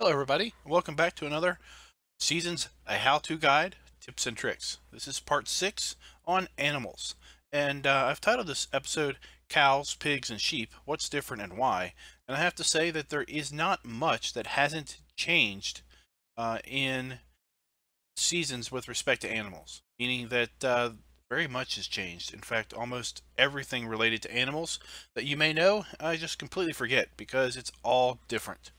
Hello everybody, welcome back to another Seasons A How-To Guide, Tips and Tricks. This is part 6 on animals. And uh, I've titled this episode Cows, Pigs, and Sheep, What's Different and Why. And I have to say that there is not much that hasn't changed uh, in seasons with respect to animals. Meaning that uh, very much has changed. In fact, almost everything related to animals that you may know, I just completely forget because it's all different.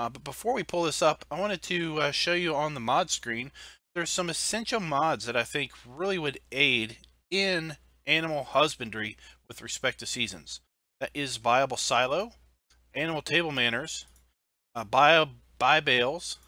Uh, but before we pull this up, I wanted to uh, show you on the mod screen, there's some essential mods that I think really would aid in animal husbandry with respect to seasons. That is Buyable Silo, Animal Table Manners, uh, Buy Bales,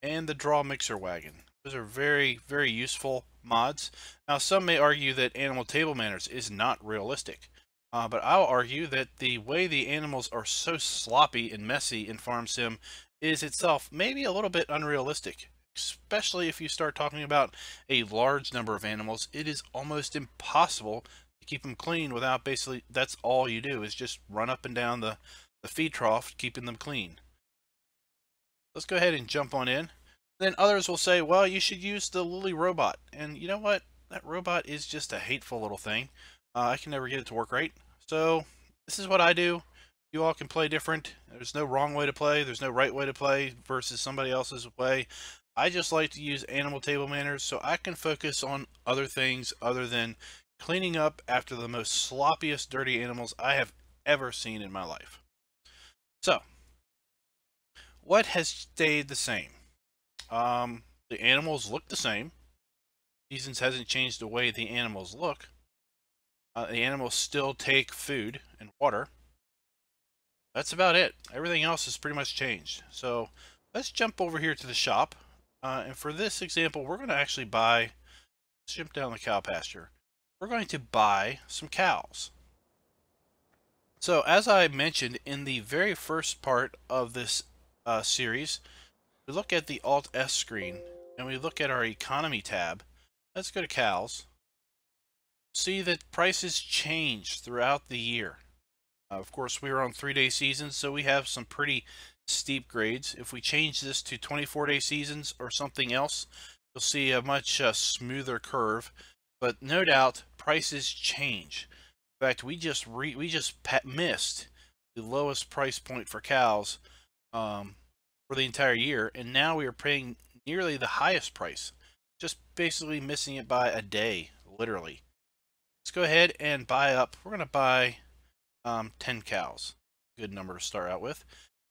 and the Draw Mixer Wagon. Those are very, very useful mods. Now, some may argue that Animal Table Manners is not realistic. Uh, but I'll argue that the way the animals are so sloppy and messy in Farm Sim is itself maybe a little bit unrealistic. Especially if you start talking about a large number of animals, it is almost impossible to keep them clean without basically, that's all you do is just run up and down the, the feed trough, keeping them clean. Let's go ahead and jump on in. Then others will say, well, you should use the Lely robot. And you know what? That robot is just a hateful little thing. Uh, I can never get it to work right. So this is what I do. You all can play different. There's no wrong way to play. There's no right way to play versus somebody else's way. I just like to use animal table manners so I can focus on other things other than cleaning up after the most sloppiest dirty animals I have ever seen in my life. So, what has stayed the same? Um, the animals look the same. Seasons hasn't changed the way the animals look. Uh, the animals still take food and water. That's about it. Everything else has pretty much changed. So let's jump over here to the shop. Uh, and for this example, we're going to actually buy, let's jump down the cow pasture. We're going to buy some cows. So as I mentioned in the very first part of this uh, series, we look at the Alt-S screen and we look at our economy tab. Let's go to cows see that prices change throughout the year. Uh, of course, we are on three-day seasons, so we have some pretty steep grades. If we change this to 24-day seasons or something else, you'll see a much uh, smoother curve. But no doubt, prices change. In fact, we just we just missed the lowest price point for cows um, for the entire year, and now we are paying nearly the highest price, just basically missing it by a day, literally. Go ahead and buy up. We're going to buy um, 10 cows. Good number to start out with.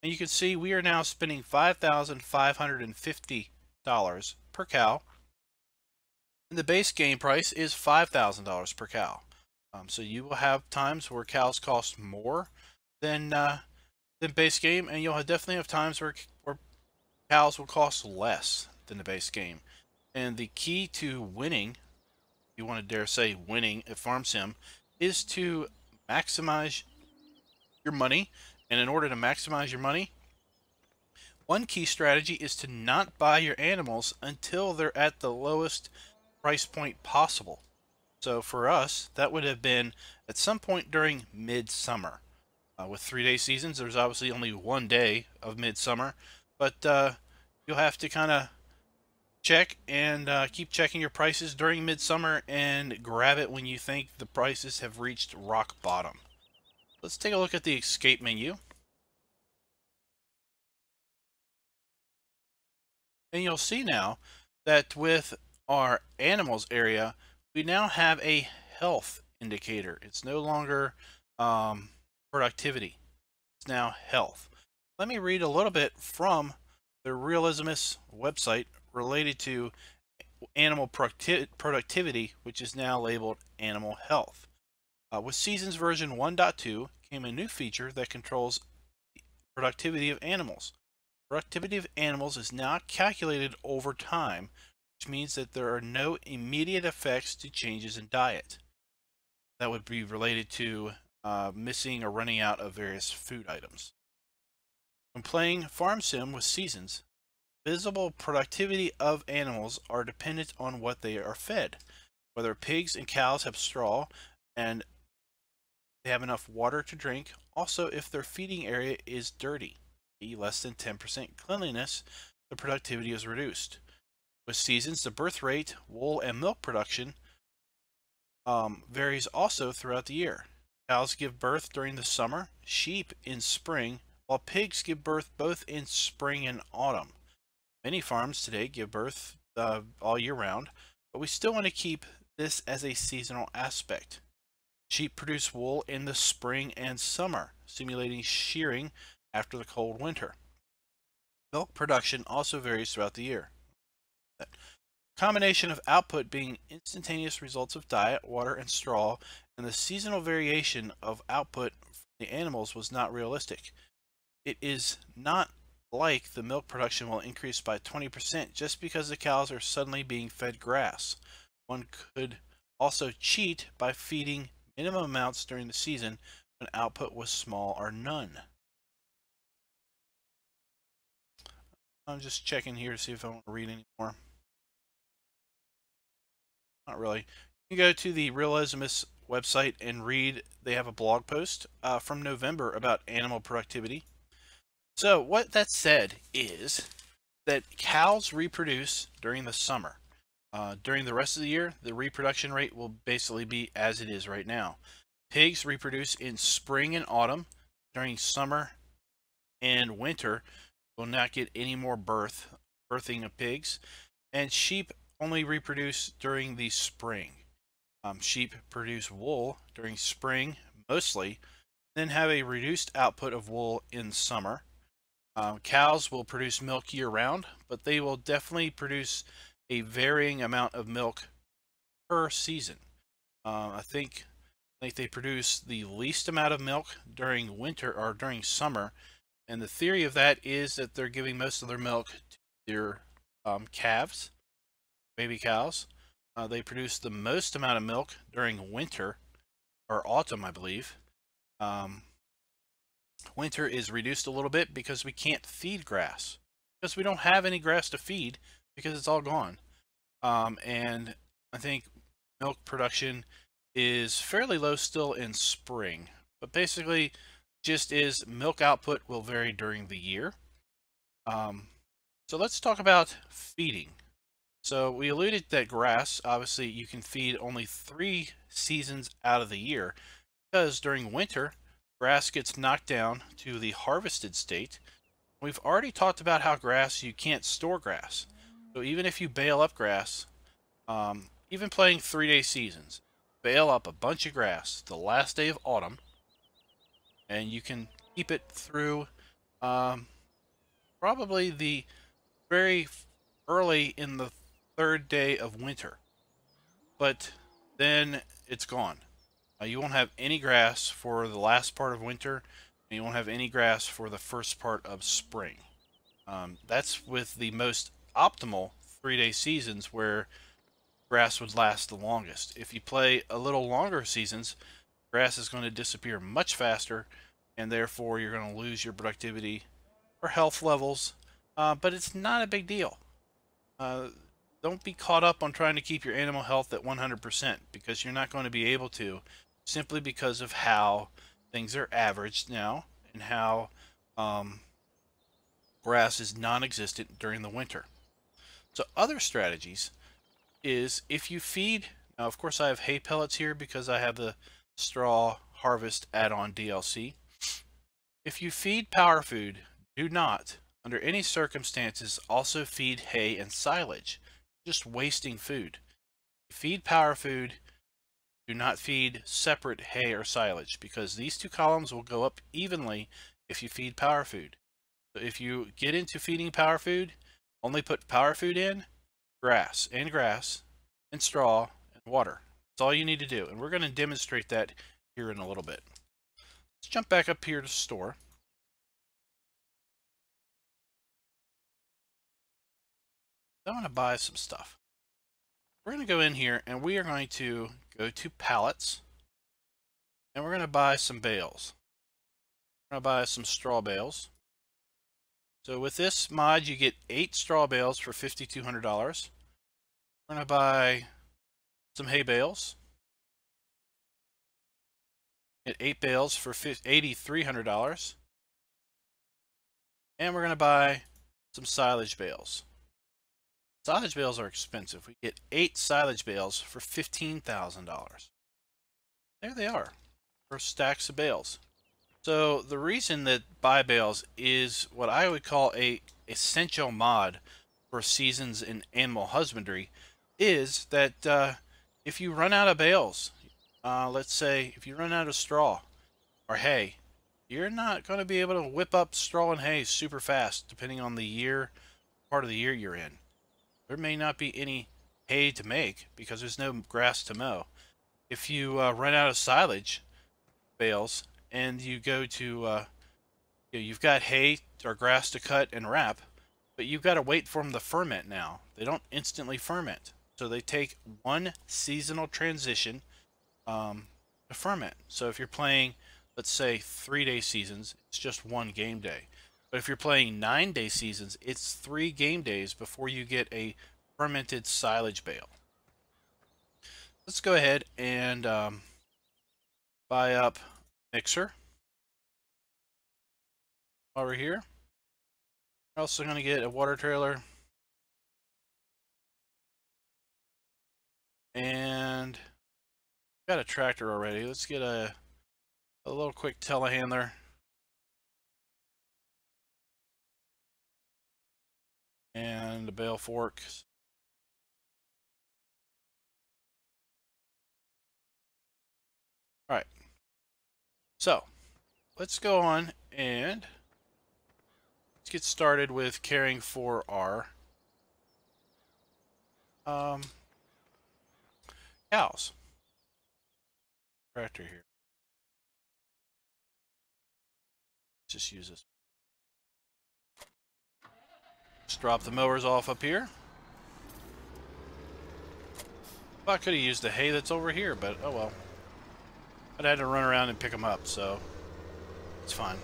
And you can see we are now spending $5,550 per cow. And the base game price is $5,000 per cow. Um, so you will have times where cows cost more than uh, than base game, and you'll definitely have times where, where cows will cost less than the base game. And the key to winning you want to dare say winning at Farm Sim, is to maximize your money. And in order to maximize your money, one key strategy is to not buy your animals until they're at the lowest price point possible. So for us, that would have been at some point during midsummer. Uh, with three-day seasons, there's obviously only one day of midsummer, but uh, you'll have to kind of check and uh, keep checking your prices during midsummer and grab it when you think the prices have reached rock bottom. Let's take a look at the escape menu. And you'll see now that with our animals area, we now have a health indicator. It's no longer um, productivity. It's now health. Let me read a little bit from the Realismus website related to animal productivity, which is now labeled animal health. Uh, with Seasons version 1.2 came a new feature that controls productivity of animals. Productivity of animals is now calculated over time, which means that there are no immediate effects to changes in diet. That would be related to uh, missing or running out of various food items. When playing Farm Sim with Seasons, Visible productivity of animals are dependent on what they are fed. Whether pigs and cows have straw and they have enough water to drink, also if their feeding area is dirty. less than 10% cleanliness, the productivity is reduced. With seasons, the birth rate, wool, and milk production um, varies also throughout the year. Cows give birth during the summer, sheep in spring, while pigs give birth both in spring and autumn. Many farms today give birth uh, all year round, but we still want to keep this as a seasonal aspect. Sheep produce wool in the spring and summer, simulating shearing after the cold winter. Milk production also varies throughout the year. Combination of output being instantaneous results of diet, water, and straw, and the seasonal variation of output from the animals was not realistic. It is not like the milk production will increase by 20% just because the cows are suddenly being fed grass. One could also cheat by feeding minimum amounts during the season when output was small or none. I'm just checking here to see if I want to read any more. Not really. You can go to the Realismus website and read. They have a blog post uh, from November about animal productivity. So what that said is that cows reproduce during the summer. Uh, during the rest of the year, the reproduction rate will basically be as it is right now. Pigs reproduce in spring and autumn. During summer and winter, will not get any more birth, birthing of pigs. And sheep only reproduce during the spring. Um, sheep produce wool during spring mostly, then have a reduced output of wool in summer. Um, cows will produce milk year round, but they will definitely produce a varying amount of milk per season. Uh, I think I think they produce the least amount of milk during winter or during summer, and the theory of that is that they're giving most of their milk to their um, calves, baby cows. Uh, they produce the most amount of milk during winter or autumn, I believe. Um, winter is reduced a little bit because we can't feed grass because we don't have any grass to feed because it's all gone. Um, and I think milk production is fairly low still in spring, but basically just is milk output will vary during the year. Um, so let's talk about feeding. So we alluded that grass, obviously you can feed only three seasons out of the year because during winter, grass gets knocked down to the harvested state. We've already talked about how grass, you can't store grass. So even if you bale up grass, um, even playing three-day seasons, bale up a bunch of grass the last day of autumn, and you can keep it through um, probably the very early in the third day of winter. But then it's gone. Uh, you won't have any grass for the last part of winter, and you won't have any grass for the first part of spring. Um, that's with the most optimal three-day seasons where grass would last the longest. If you play a little longer seasons, grass is going to disappear much faster, and therefore you're going to lose your productivity or health levels, uh, but it's not a big deal. Uh, don't be caught up on trying to keep your animal health at 100% because you're not going to be able to simply because of how things are averaged now and how um, grass is non-existent during the winter. So other strategies is if you feed, now of course I have hay pellets here because I have the straw harvest add-on DLC. If you feed power food, do not, under any circumstances, also feed hay and silage. Just wasting food. Feed power food, do not feed separate hay or silage because these two columns will go up evenly if you feed power food. So if you get into feeding power food, only put power food in, grass, and grass, and straw, and water. That's all you need to do. And we're going to demonstrate that here in a little bit. Let's jump back up here to store. I want to buy some stuff. We're going to go in here and we are going to go to pallets and we're going to buy some bales. We're going to buy some straw bales. So with this mod, you get eight straw bales for $5,200. We're going to buy some hay bales. Get eight bales for $8,300. And we're going to buy some silage bales. Silage bales are expensive. We get eight silage bales for $15,000. There they are, for stacks of bales. So the reason that buy bales is what I would call a essential mod for seasons in animal husbandry is that uh, if you run out of bales, uh, let's say if you run out of straw or hay, you're not going to be able to whip up straw and hay super fast, depending on the year, part of the year you're in. There may not be any hay to make because there's no grass to mow. If you uh, run out of silage bales and you go to, uh, you know, you've got hay or grass to cut and wrap, but you've got to wait for them to ferment now. They don't instantly ferment. So they take one seasonal transition um, to ferment. So if you're playing let's say three day seasons, it's just one game day. But if you're playing nine day seasons, it's three game days before you get a fermented silage bale. Let's go ahead and um, buy up mixer over here. We're also going to get a water trailer. And got a tractor already. Let's get a a little quick telehandler. And the bale fork. All right. So, let's go on and let's get started with caring for our um, cows. Tractor here. just use this. Just drop the mowers off up here. Well, I could have used the hay that's over here, but oh well. I'd had to run around and pick them up, so it's fine.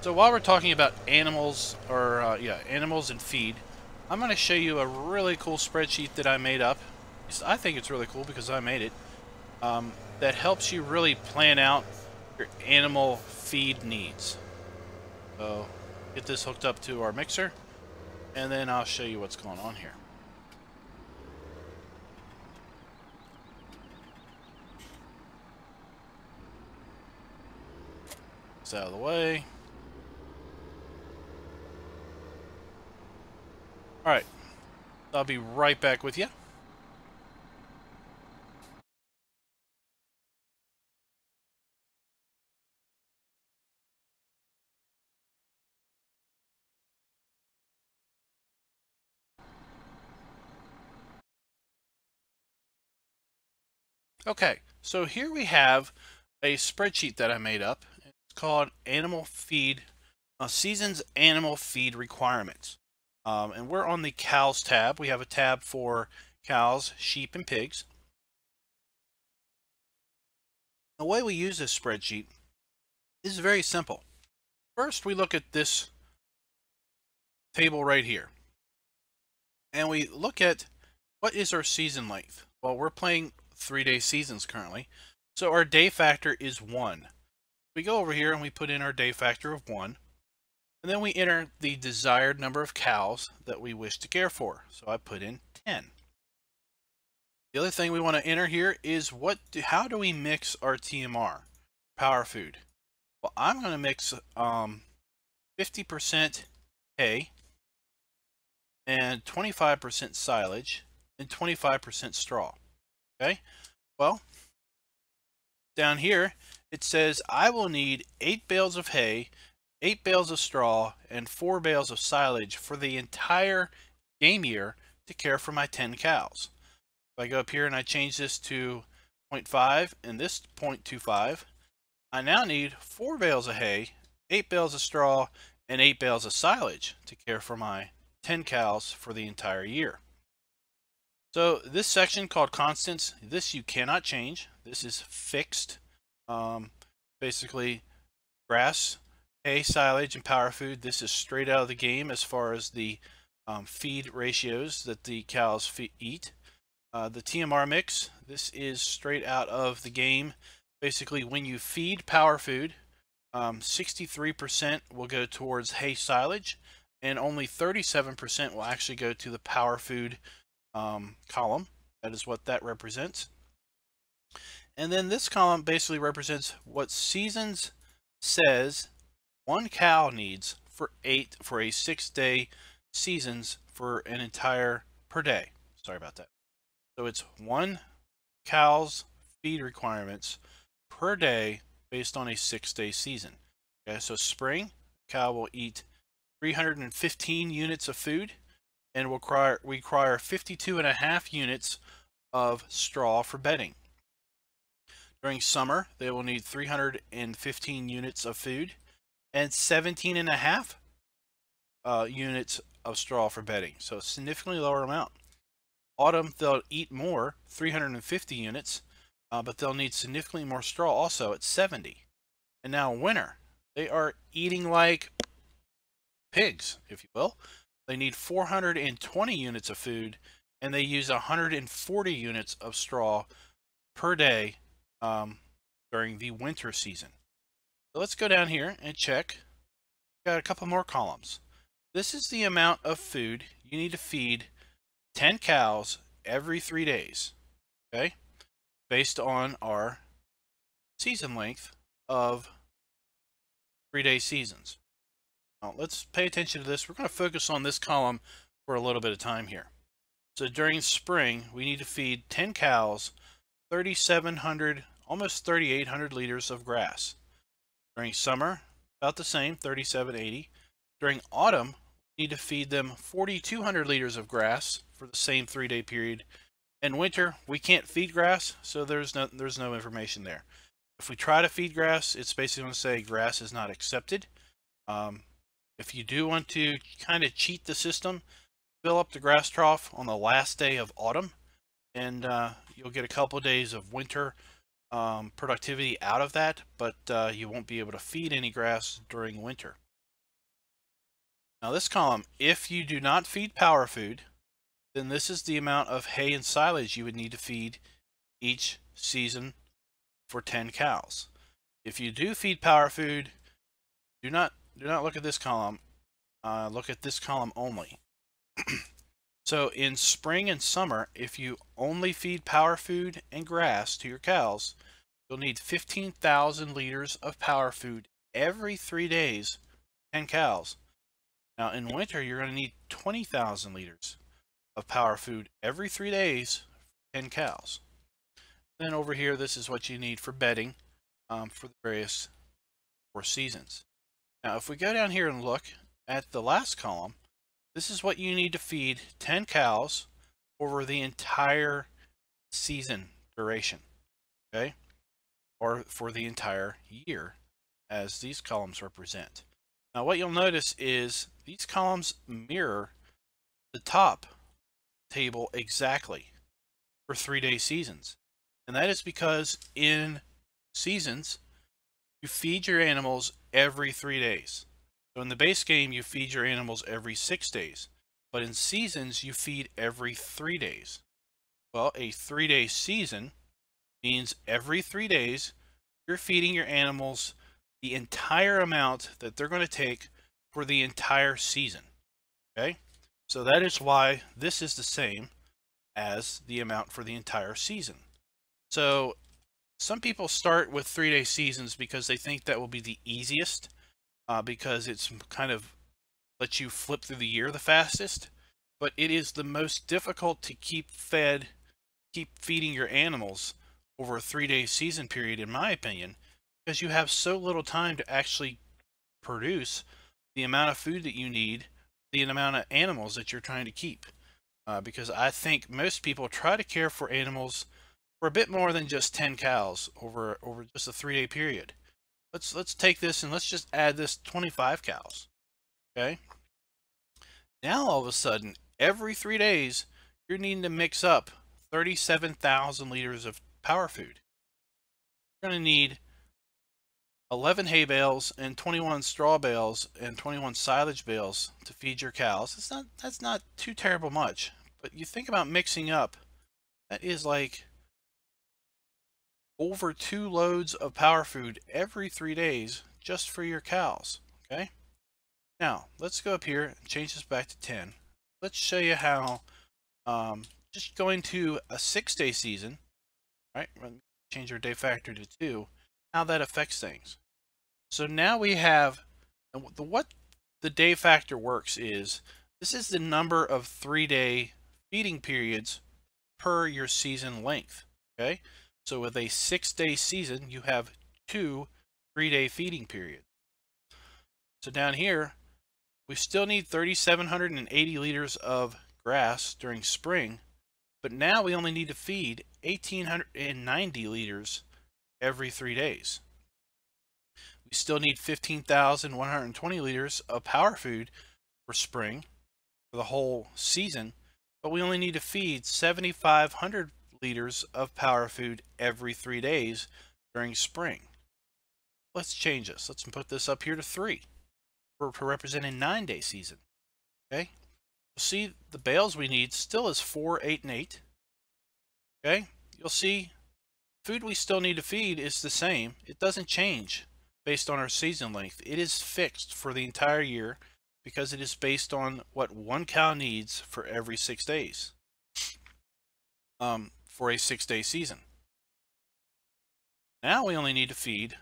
So while we're talking about animals, or uh, yeah, animals and feed, I'm going to show you a really cool spreadsheet that I made up. I think it's really cool because I made it. Um, that helps you really plan out your animal feed needs. So get this hooked up to our mixer and then I'll show you what's going on here. It's out of the way. Alright, I'll be right back with you. Okay, so here we have a spreadsheet that I made up. It's called Animal Feed, uh, Seasons Animal Feed Requirements. Um, and we're on the cows tab. We have a tab for cows, sheep, and pigs. The way we use this spreadsheet is very simple. First, we look at this table right here. And we look at what is our season length. Well, we're playing three day seasons currently. So our day factor is 1. We go over here and we put in our day factor of 1. And then we enter the desired number of cows that we wish to care for. So I put in 10. The other thing we want to enter here is what do, how do we mix our TMR, power food? Well, I'm going to mix 50% um, hay and 25% silage and 25% straw. Okay, well, down here it says I will need eight bales of hay, eight bales of straw, and four bales of silage for the entire game year to care for my 10 cows. If I go up here and I change this to 0.5 and this 0.25, I now need four bales of hay, eight bales of straw, and eight bales of silage to care for my 10 cows for the entire year. So this section called constants, this you cannot change. This is fixed. Um, basically, grass, hay, silage, and power food. This is straight out of the game as far as the um, feed ratios that the cows eat. Uh, the TMR mix, this is straight out of the game. Basically, when you feed power food, um, 63% will go towards hay silage, and only 37% will actually go to the power food um, column. That is what that represents. And then this column basically represents what Seasons says one cow needs for eight for a six day seasons for an entire per day. Sorry about that. So it's one cow's feed requirements per day based on a six day season. Okay, so spring, cow will eat 315 units of food and will require, require 52 and a half units of straw for bedding. During summer, they will need 315 units of food and 17 and a half uh, units of straw for bedding. So significantly lower amount. Autumn, they'll eat more, 350 units, uh, but they'll need significantly more straw also at 70. And now winter, they are eating like pigs, if you will. They need 420 units of food, and they use 140 units of straw per day um, during the winter season. So let's go down here and check. Got a couple more columns. This is the amount of food you need to feed 10 cows every three days, okay? Based on our season length of three-day seasons. Now, let's pay attention to this. We're going to focus on this column for a little bit of time here. So during spring, we need to feed 10 cows 3,700, almost 3,800 liters of grass. During summer, about the same, 3780. During autumn, we need to feed them 4,200 liters of grass for the same three-day period. In winter, we can't feed grass, so there's no there's no information there. If we try to feed grass, it's basically going to say grass is not accepted. Um, if you do want to kind of cheat the system, fill up the grass trough on the last day of autumn, and uh, you'll get a couple of days of winter um, productivity out of that, but uh, you won't be able to feed any grass during winter. Now this column, if you do not feed power food, then this is the amount of hay and silage you would need to feed each season for 10 cows. If you do feed power food, do not do not look at this column. Uh, look at this column only. so in spring and summer, if you only feed power food and grass to your cows, you'll need 15,000 liters of power food every three days, 10 cows. Now in winter, you're going to need 20,000 liters of power food every three days, 10 cows. Then over here, this is what you need for bedding um, for the various four seasons. Now, if we go down here and look at the last column, this is what you need to feed 10 cows over the entire season duration, okay? Or for the entire year, as these columns represent. Now, what you'll notice is these columns mirror the top table exactly for three-day seasons. And that is because in seasons, you feed your animals every three days. So in the base game, you feed your animals every six days. But in seasons, you feed every three days. Well, a three-day season means every three days, you're feeding your animals the entire amount that they're going to take for the entire season. Okay? So that is why this is the same as the amount for the entire season. So some people start with three day seasons because they think that will be the easiest uh, because it's kind of lets you flip through the year the fastest. But it is the most difficult to keep fed, keep feeding your animals over a three day season period, in my opinion, because you have so little time to actually produce the amount of food that you need, the amount of animals that you're trying to keep. Uh, because I think most people try to care for animals for a bit more than just 10 cows over over just a three day period. Let's let's take this and let's just add this 25 cows. Okay. Now all of a sudden, every three days, you're needing to mix up 37,000 liters of power food. You're going to need 11 hay bales and 21 straw bales and 21 silage bales to feed your cows. It's not that's not too terrible much, but you think about mixing up, that is like over two loads of power food every three days just for your cows. Okay. Now let's go up here and change this back to 10. Let's show you how um, just going to a six day season, right? Change our day factor to two, how that affects things. So now we have the what the day factor works is this is the number of three day feeding periods per your season length. Okay, so with a six day season, you have two three day feeding periods. So down here, we still need 3,780 liters of grass during spring, but now we only need to feed 1,890 liters every three days. We still need 15,120 liters of power food for spring for the whole season, but we only need to feed 7,500 liters of power food every three days during spring. Let's change this. Let's put this up here to three for, to represent a nine day season. Okay. You'll see the bales we need still is four, eight, and eight. Okay. You'll see food we still need to feed is the same. It doesn't change based on our season length. It is fixed for the entire year because it is based on what one cow needs for every six days um, for a six day season. Now we only need to feed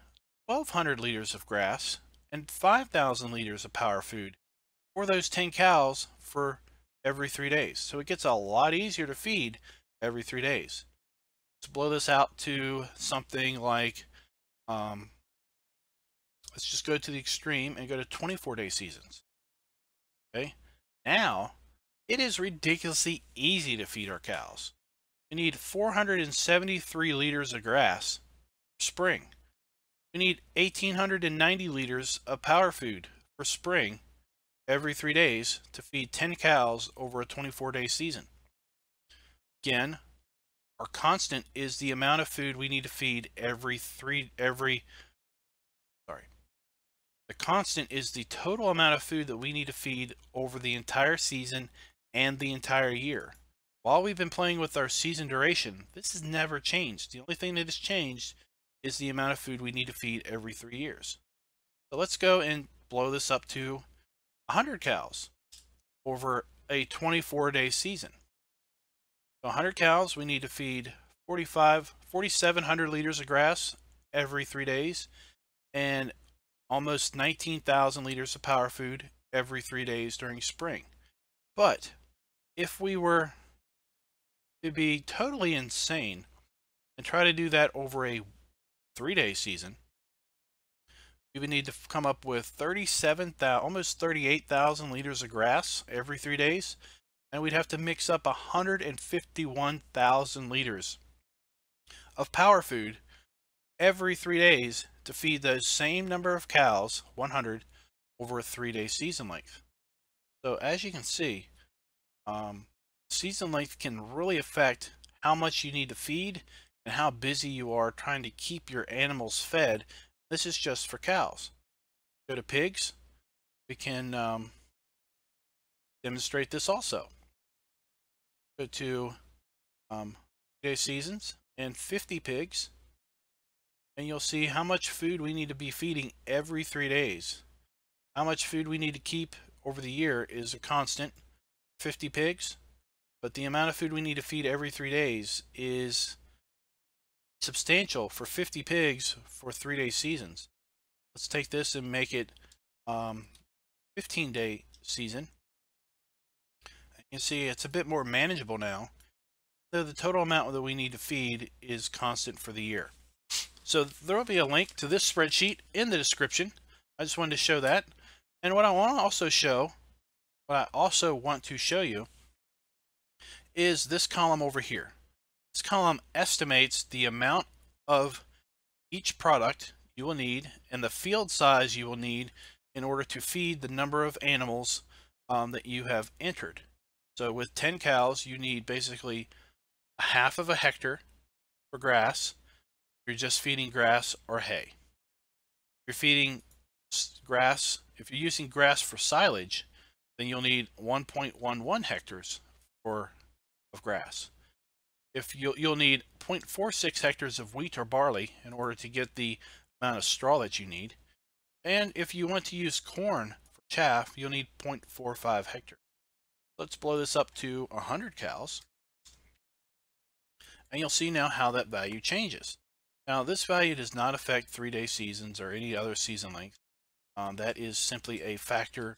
1200 liters of grass and 5,000 liters of power food for those 10 cows for every three days. So it gets a lot easier to feed every three days. Let's blow this out to something like, um, let's just go to the extreme and go to 24 day seasons. Okay, now it is ridiculously easy to feed our cows. We need 473 liters of grass spring. We need 1,890 liters of power food for spring every three days to feed 10 cows over a 24 day season. Again, our constant is the amount of food we need to feed every three, every, sorry. The constant is the total amount of food that we need to feed over the entire season and the entire year. While we've been playing with our season duration, this has never changed. The only thing that has changed is the amount of food we need to feed every three years. So let's go and blow this up to 100 cows over a 24 day season. So 100 cows, we need to feed 45, 4,700 liters of grass every three days and almost 19,000 liters of power food every three days during spring. But if we were to be totally insane and try to do that over a three day season, we would need to come up with 37,000, almost 38,000 liters of grass every three days. And we'd have to mix up 151,000 liters of power food every three days to feed those same number of cows, 100, over a three day season length. So as you can see, um, season length can really affect how much you need to feed and how busy you are trying to keep your animals fed. This is just for cows. Go to pigs. We can um, demonstrate this also. Go to um, day seasons and 50 pigs and you'll see how much food we need to be feeding every three days. How much food we need to keep over the year is a constant, 50 pigs, but the amount of food we need to feed every three days is substantial for 50 pigs for three day seasons. Let's take this and make it um, 15 day season. You can see it's a bit more manageable now. Though the total amount that we need to feed is constant for the year. So there will be a link to this spreadsheet in the description. I just wanted to show that. And what I want to also show, what I also want to show you is this column over here. This column estimates the amount of each product you will need and the field size you will need in order to feed the number of animals um, that you have entered. So with 10 cows, you need basically a half of a hectare for grass. You're just feeding grass or hay. You're feeding grass, if you're using grass for silage, then you'll need 1.11 hectares for, of grass if you'll, you'll need 0.46 hectares of wheat or barley in order to get the amount of straw that you need. And if you want to use corn for chaff, you'll need 0.45 hectares. Let's blow this up to 100 cows. And you'll see now how that value changes. Now this value does not affect three-day seasons or any other season length. Um, that is simply a factor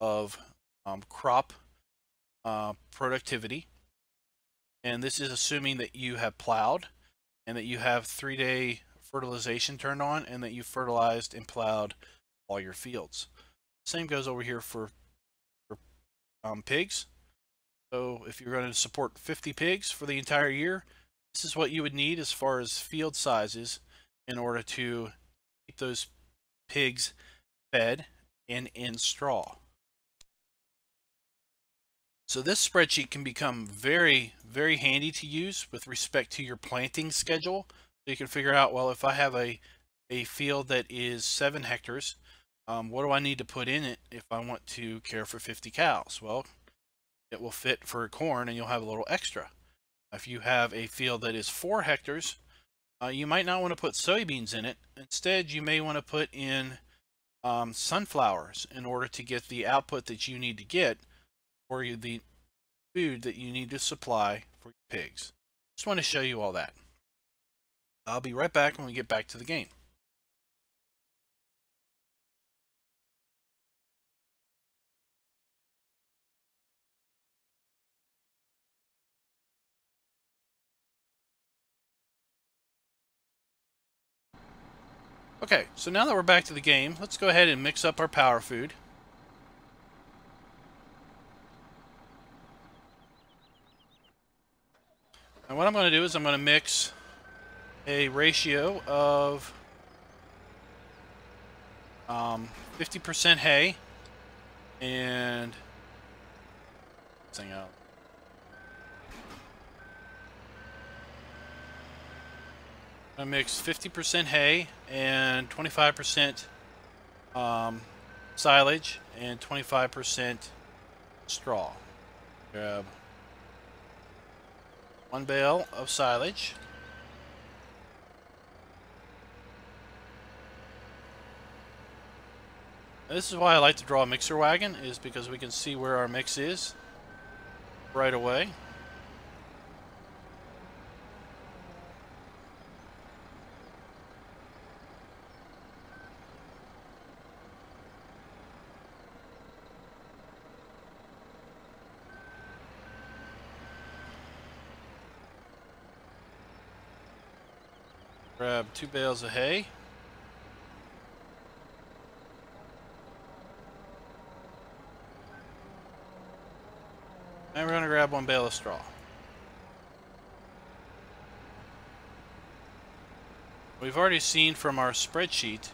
of um, crop uh, productivity. And this is assuming that you have plowed and that you have three-day fertilization turned on and that you fertilized and plowed all your fields. Same goes over here for, for um, pigs. So if you're going to support 50 pigs for the entire year, this is what you would need as far as field sizes in order to keep those pigs fed and in straw. So this spreadsheet can become very, very handy to use with respect to your planting schedule. So you can figure out, well, if I have a, a field that is seven hectares, um, what do I need to put in it if I want to care for 50 cows? Well, it will fit for corn and you'll have a little extra. If you have a field that is four hectares, uh, you might not want to put soybeans in it. Instead, you may want to put in um, sunflowers in order to get the output that you need to get for the food that you need to supply for your pigs. Just want to show you all that. I'll be right back when we get back to the game. Okay, so now that we're back to the game, let's go ahead and mix up our power food. And what I'm going to do is I'm going to mix a ratio of 50% um, hay and thing out. I mix 50% hay and 25% um, silage and 25% straw. Grab one bale of silage. this is why I like to draw a mixer wagon, is because we can see where our mix is right away. Grab two bales of hay. And we're going to grab one bale of straw. We've already seen from our spreadsheet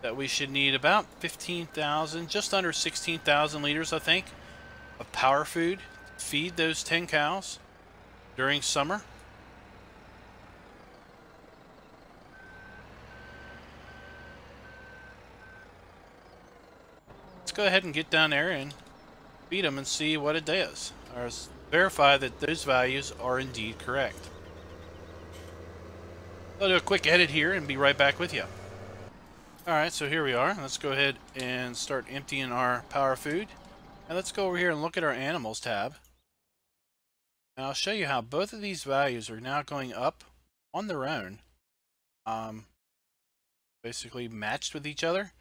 that we should need about 15,000, just under 16,000 liters, I think, of power food to feed those 10 cows during summer. Let's go ahead and get down there and feed them and see what it does. Or verify that those values are indeed correct. I'll do a quick edit here and be right back with you. Alright, so here we are. Let's go ahead and start emptying our power food. And let's go over here and look at our animals tab. And I'll show you how both of these values are now going up on their own. Um, basically matched with each other.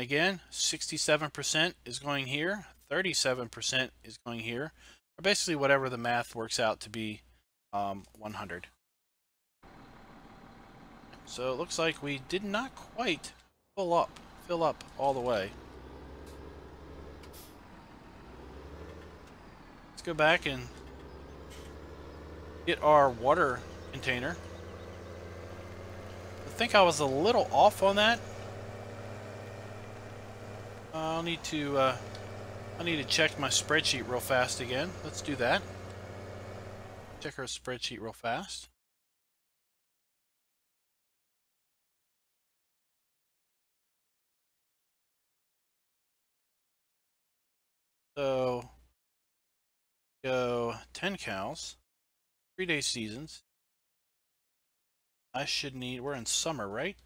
Again, 67% is going here, 37% is going here, or basically whatever the math works out to be um, 100. So it looks like we did not quite fill up, fill up all the way. Let's go back and get our water container. I think I was a little off on that. I'll need to uh, I need to check my spreadsheet real fast again. Let's do that. Check our spreadsheet real fast. So go 10 cows, three day seasons. I should need, we're in summer, right?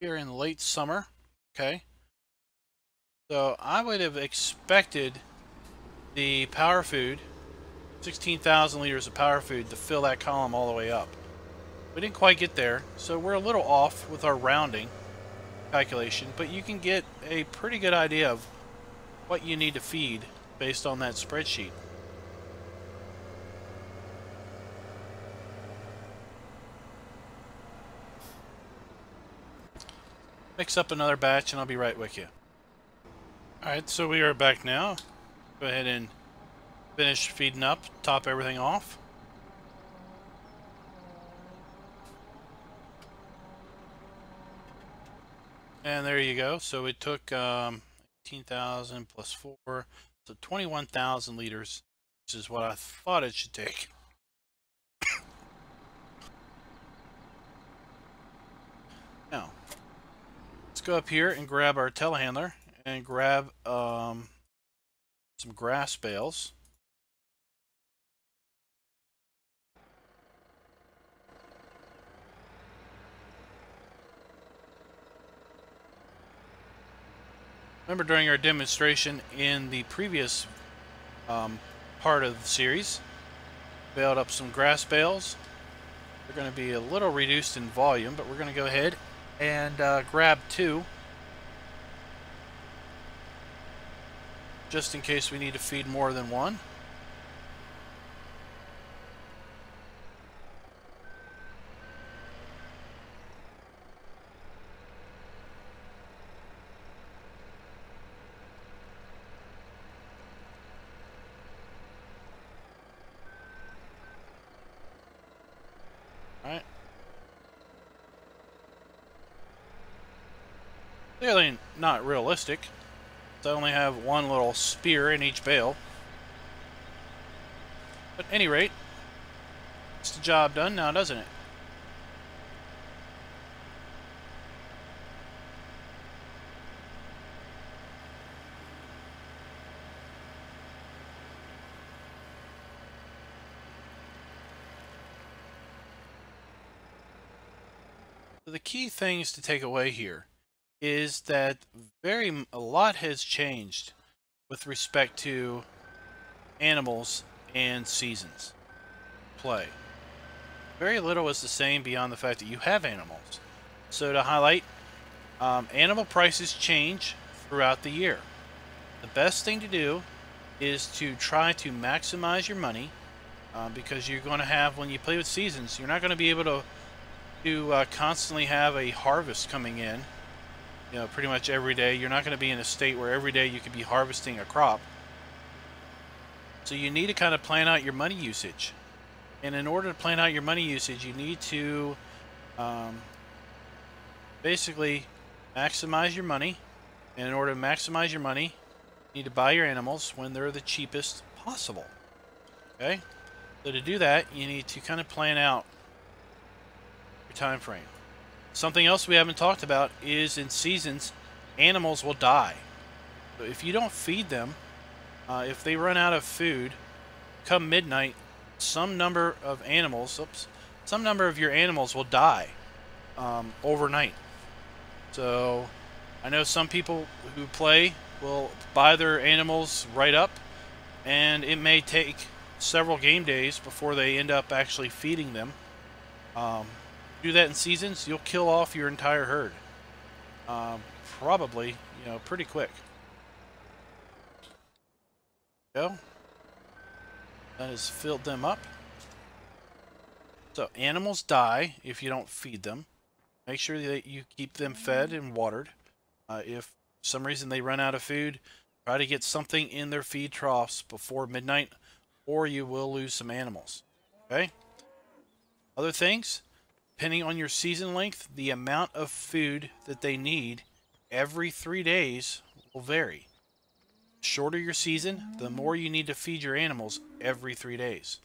Here in late summer. Okay. So I would have expected the power food, 16,000 liters of power food to fill that column all the way up. We didn't quite get there, so we're a little off with our rounding calculation, but you can get a pretty good idea of what you need to feed based on that spreadsheet. Mix up another batch and I'll be right with you. Alright, so we are back now. Go ahead and finish feeding up, top everything off. And there you go. So it took um, 18,000 plus 4, so 21,000 liters, which is what I thought it should take. Go up here and grab our telehandler and grab um, some grass bales. Remember during our demonstration in the previous um, part of the series, baled up some grass bales. They're going to be a little reduced in volume, but we're going to go ahead and uh, grab two. Just in case we need to feed more than one. Not realistic. I only have one little spear in each bale. But at any rate, it's the job done now, doesn't it? the key things to take away here is that very a lot has changed with respect to animals and seasons play. Very little is the same beyond the fact that you have animals. So to highlight, um, animal prices change throughout the year. The best thing to do is to try to maximize your money uh, because you're going to have, when you play with seasons, you're not going to be able to, to uh, constantly have a harvest coming in you know, pretty much every day. You're not going to be in a state where every day you could be harvesting a crop. So you need to kind of plan out your money usage. And in order to plan out your money usage, you need to um, basically maximize your money. And in order to maximize your money, you need to buy your animals when they're the cheapest possible. Okay? So to do that, you need to kind of plan out your time frame. Something else we haven't talked about is in seasons, animals will die. So if you don't feed them, uh, if they run out of food, come midnight, some number of animals, oops, some number of your animals will die um, overnight. So I know some people who play will buy their animals right up, and it may take several game days before they end up actually feeding them. Um, do that in seasons, you'll kill off your entire herd. Um, probably, you know, pretty quick. Go. That has filled them up. So animals die if you don't feed them. Make sure that you keep them fed and watered. Uh, if some reason they run out of food, try to get something in their feed troughs before midnight or you will lose some animals. Okay? Other things, depending on your season length, the amount of food that they need every three days will vary. Shorter your season, the more you need to feed your animals every three days.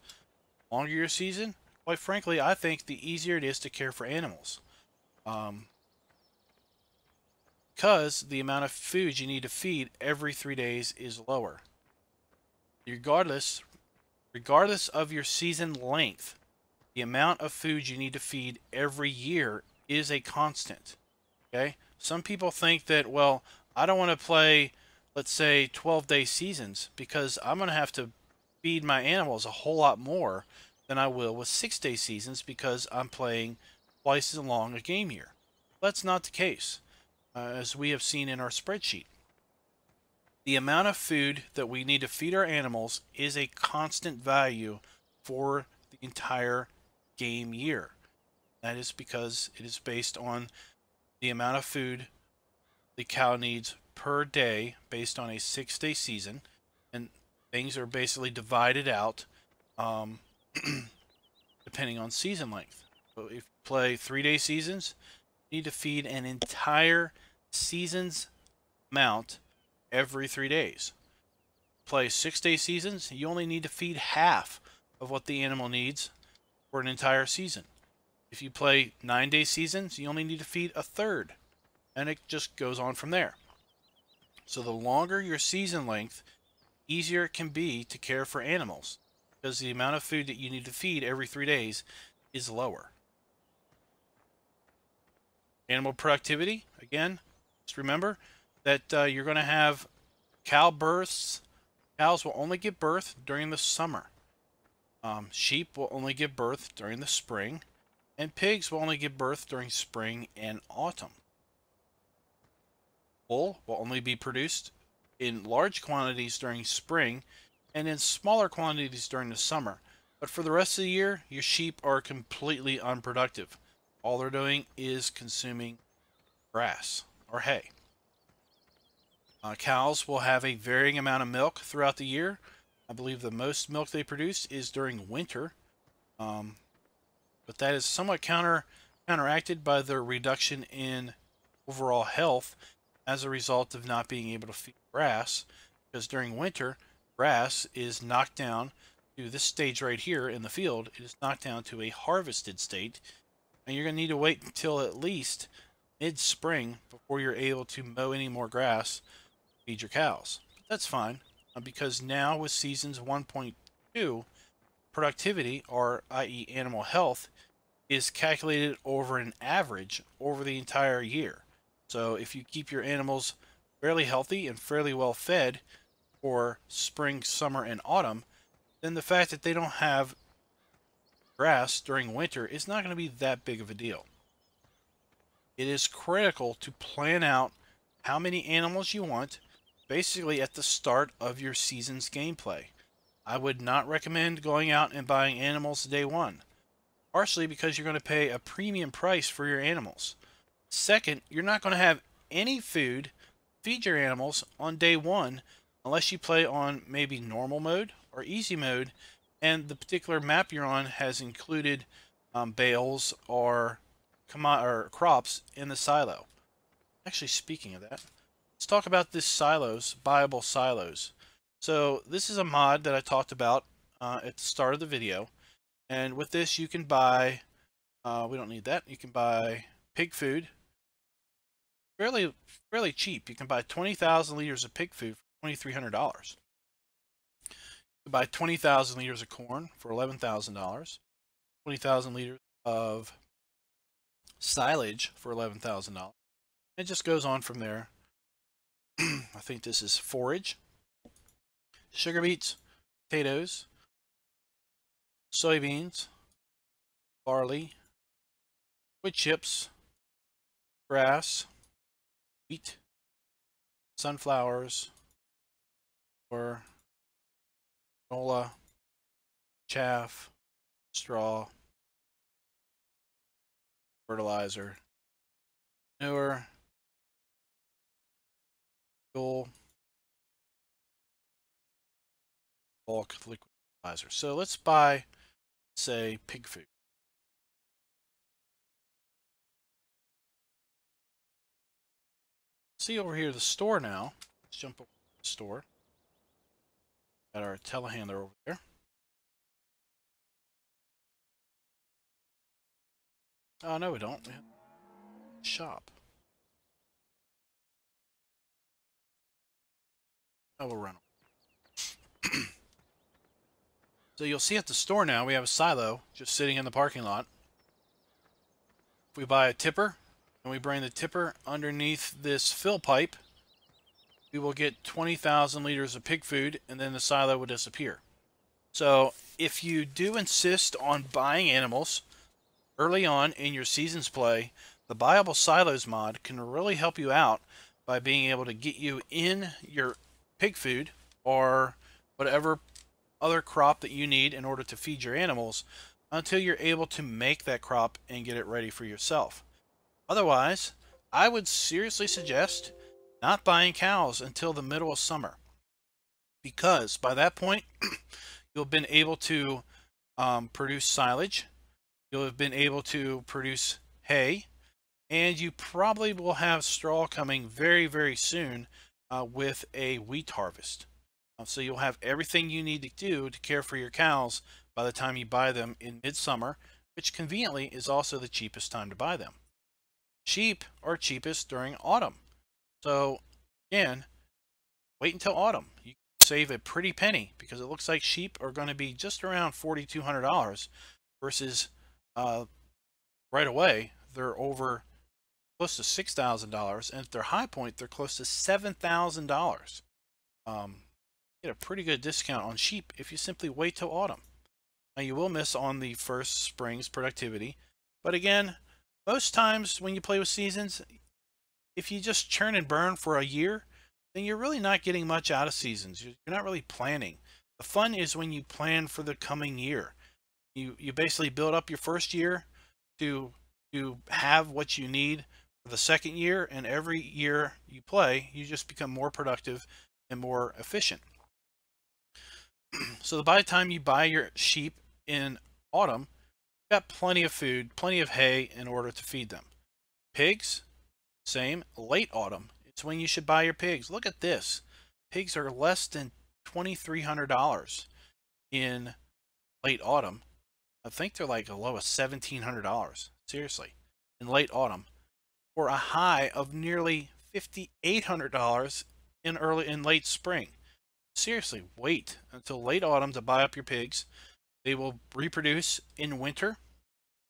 Longer your season, quite frankly, I think the easier it is to care for animals. Um, because the amount of food you need to feed every three days is lower. Regardless, regardless of your season length, the amount of food you need to feed every year is a constant. Okay? Some people think that, well, I don't want to play, let's say, 12 day seasons because I'm going to have to feed my animals a whole lot more than I will with six day seasons because I'm playing twice as long a game year. That's not the case, uh, as we have seen in our spreadsheet. The amount of food that we need to feed our animals is a constant value for the entire game year. That is because it is based on the amount of food the cow needs per day based on a six day season. And things are basically divided out um, depending on season length. So if you play three day seasons, you need to feed an entire season's amount every three days. Play six day seasons, you only need to feed half of what the animal needs for an entire season. If you play nine day seasons, you only need to feed a third. And it just goes on from there. So the longer your season length, easier it can be to care for animals because the amount of food that you need to feed every three days is lower. Animal productivity, again, just remember that uh, you're going to have cow births. Cows will only give birth during the summer. Um, sheep will only give birth during the spring. And pigs will only give birth during spring and autumn. Wool will only be produced in large quantities during spring and in smaller quantities during the summer. But for the rest of the year, your sheep are completely unproductive. All they're doing is consuming grass or hay. Uh, cows will have a varying amount of milk throughout the year. I believe the most milk they produce is during winter. Um, but that is somewhat counter counteracted by the reduction in overall health as a result of not being able to feed grass because during winter grass is knocked down to this stage right here in the field. It is knocked down to a harvested state. And you're going to need to wait until at least mid-spring before you're able to mow any more grass to feed your cows. That's fine Uh, because now with seasons 1.2, productivity, or i.e. animal health, is calculated over an average over the entire year. So if you keep your animals fairly healthy and fairly well fed, for spring, summer, and autumn, then the fact that they don't have grass during winter is not going to be that big of a deal. It is critical to plan out how many animals you want basically at the start of your season's gameplay. I would not recommend going out and buying animals day one, partially because you're going to pay a premium price for your animals. Second, you're not going to have any food feed your animals on day one unless you play on maybe normal mode or easy mode and the particular map you're on has included um, bales or, or crops in the silo. Actually, speaking of that, let's talk about this silos, buyable silos. So this is a mod that I talked about uh, at the start of the video. And with this, you can buy, uh, we don't need that, you can buy pig food, fairly fairly cheap. You can buy 20,000 liters of pig food for $2,300. You buy 20,000 liters of corn for $11,000, 20,000 liters of silage for $11,000. It just goes on from there. I think this is forage, sugar beets, potatoes, soybeans, barley, wood chips, grass, wheat, sunflowers, or canola, chaff, straw, fertilizer, manure, bulk liquid fertilizer. So let's buy, say, pig food. See over here the store now. Let's jump over to the store. Got our telehandler over there. Oh, no, we don't. Shop. Oh, we'll run. so you'll see at the store now, we have a silo just sitting in the parking lot. If we buy a tipper, and we bring the tipper underneath this fill pipe, we will get 20,000 liters of pig food and then the silo will disappear. So if you do insist on buying animals early on in your season's play, the Buyable Silos mod can really help you out by being able to get you in your pig food or whatever other crop that you need in order to feed your animals until you're able to make that crop and get it ready for yourself. Otherwise, I would seriously suggest not buying cows until the middle of summer because by that point you'll have been able to um, produce silage, you'll have been able to produce hay, and you probably will have straw coming very, very soon uh, with a wheat harvest. Uh, so you'll have everything you need to do to care for your cows by the time you buy them in midsummer, which conveniently is also the cheapest time to buy them. Sheep are cheapest during autumn. So again, wait until autumn. You save a pretty penny because it looks like sheep are going to be just around $4,200 versus uh, right away they're over close to $6,000 and at their high point they're close to $7,000. Um, get a pretty good discount on sheep if you simply wait till autumn. Now you will miss on the first spring's productivity, but again, most times when you play with seasons, if you just churn and burn for a year, then you're really not getting much out of seasons. You're not really planning. The fun is when you plan for the coming year. You you basically build up your first year to to have what you need the second year, and every year you play, you just become more productive and more efficient. so by the time you buy your sheep in autumn, you've got plenty of food, plenty of hay in order to feed them. Pigs, same, late autumn. It's when you should buy your pigs. Look at this. Pigs are less than $2,300 in late autumn. I think they're like a low of $1,700. Seriously. In late autumn. For a high of nearly $5,800 in early in late spring. Seriously, wait until late autumn to buy up your pigs. They will reproduce in winter.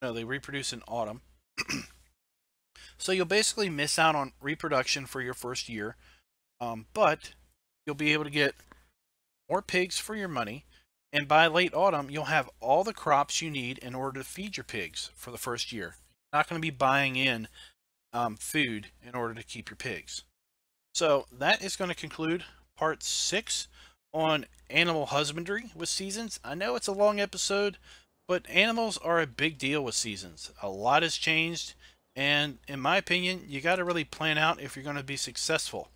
No, they reproduce in autumn. so you'll basically miss out on reproduction for your first year, um, but you'll be able to get more pigs for your money. And by late autumn, you'll have all the crops you need in order to feed your pigs for the first year. You're not going to be buying in um, food in order to keep your pigs. So that is going to conclude part six on animal husbandry with seasons. I know it's a long episode, but animals are a big deal with seasons. A lot has changed, and in my opinion, you got to really plan out if you're going to be successful.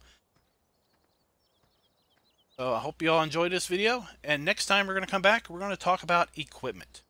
So I hope you all enjoyed this video, and next time we're going to come back, we're going to talk about equipment.